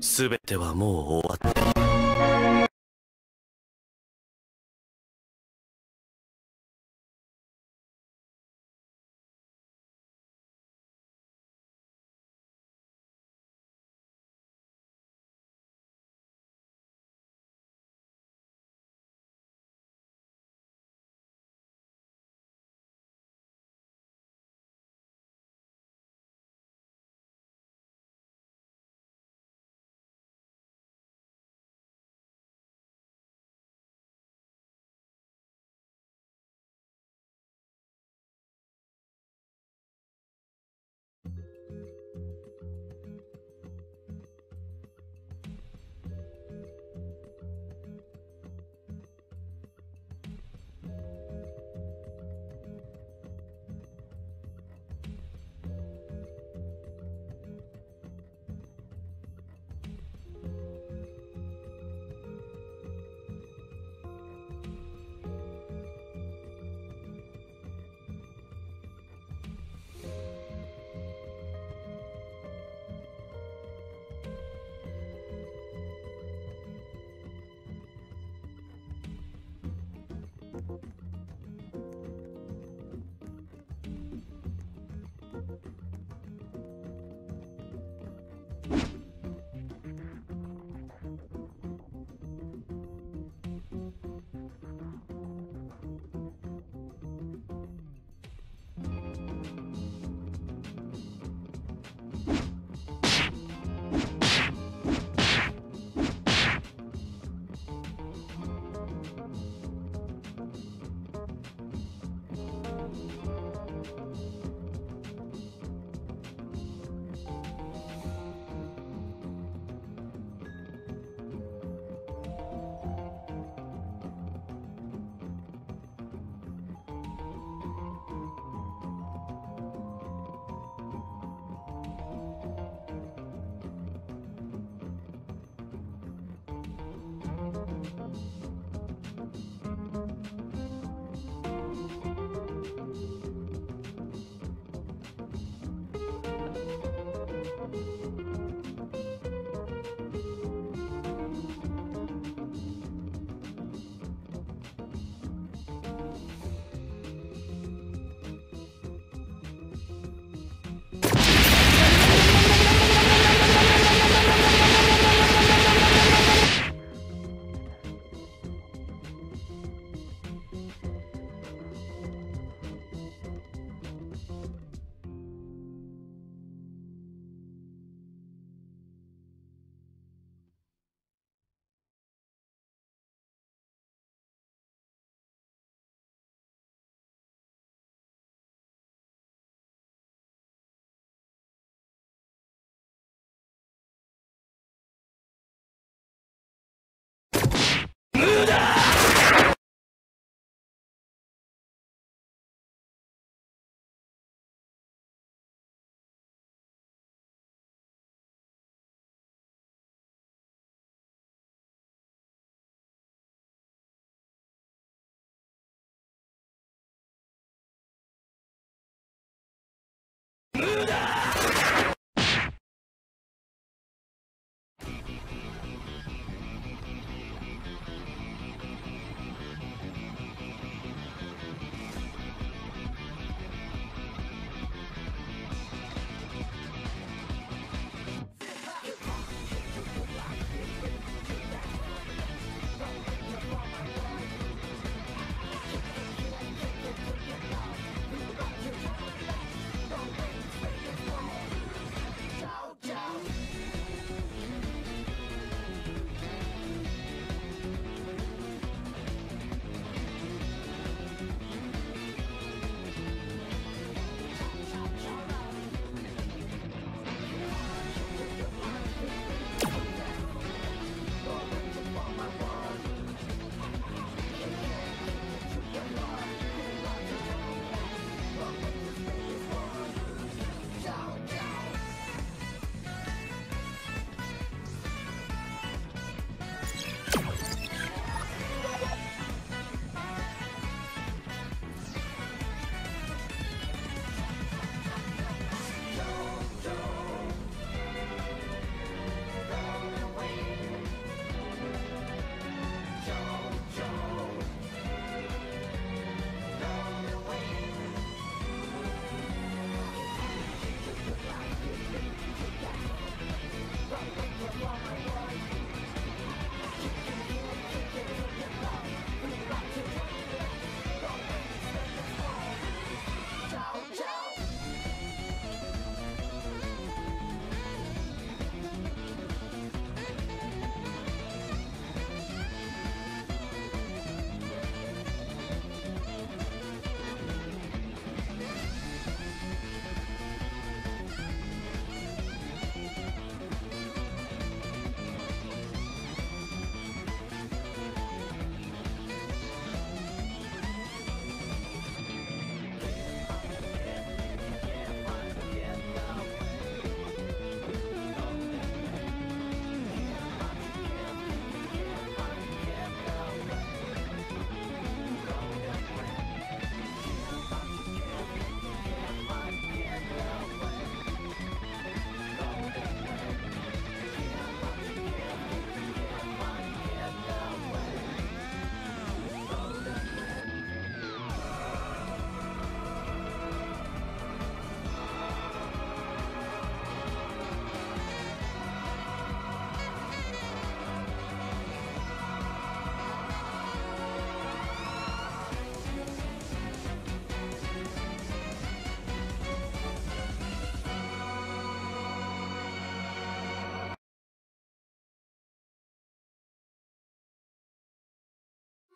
全てはもう終わった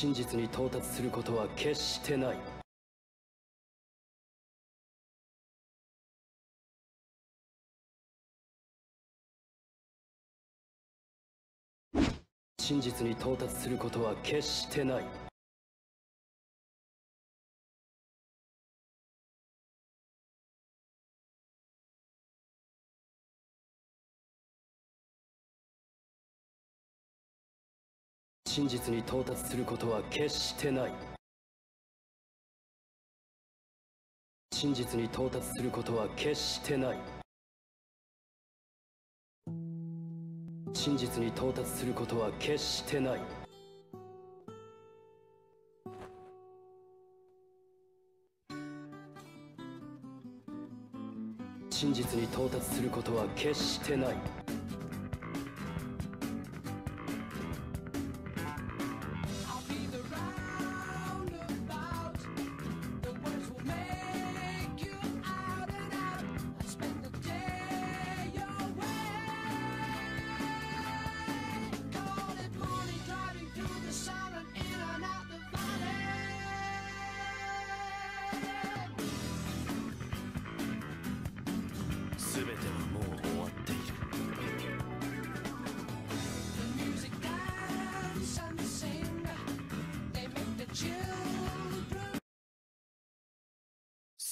真実に到達することは決してない。真実に到達することは決してない。真実に到達することは決してない。真実に到達することは決してない。真実に到達することは決してない。真実に到達することは決してない。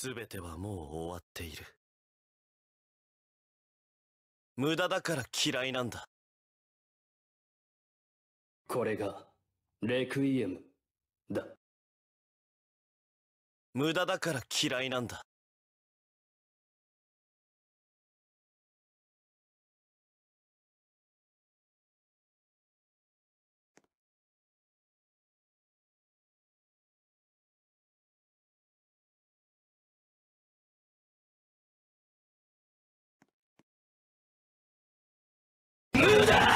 全てはもう終わっている。無駄だから嫌いなんだ。これがレクイエムだ。無駄だから嫌いなんだ無駄